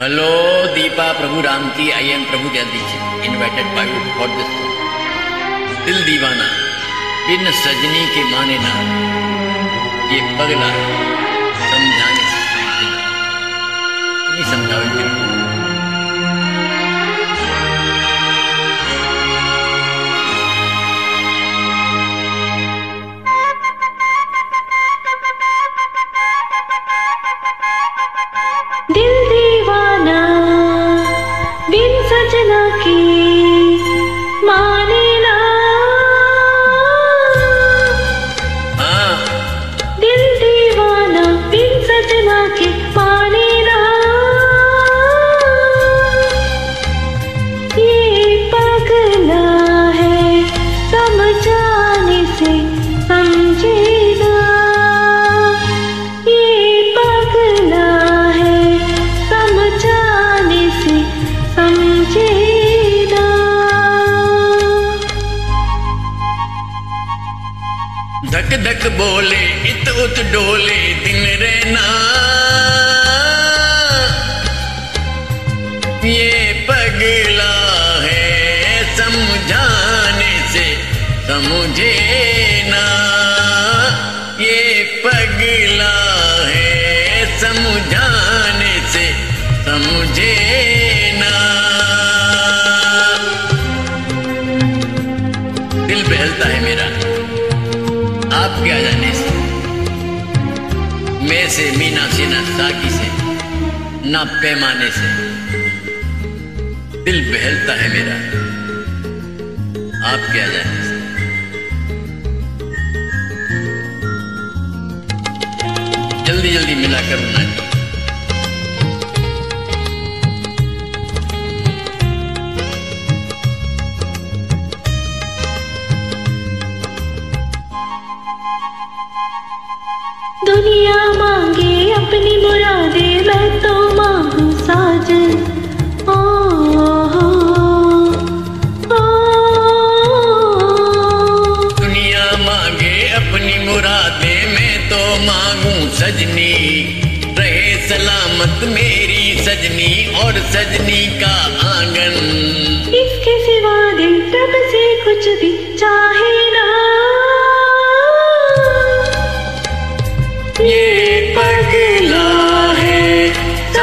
Hello Deepa Prabhu Ram की I am Prabhu invited by दिल दीवाना बिन सजनी के माने ना ये पगला समझाने समझाओगे दिल दिल की धक धक बोले, इत उत डोले, दिन रहना। ये पगला है, समझाने से समझे ना। ये पगला है, समझाने से समझे ना। दिल बहलता है मेरा। आप आ जाने से। मैं से, मीना से ना साकी से, ना पैमाने से। दिल बहलता है मेरा। आपके आ जाने से। जल्दी जल्दी मिला करूँगा दुनिया मांगे अपनी मुरादे मैं तो मांगू साजन ओ, हो, ओ, दुनिया मांगे अपनी मुरादे मैं तो मांगू सजनी। रहे सलामत मेरी सजनी और सजनी का आँगन। इसके सिवा दिल तब से कुछ भी चाहे।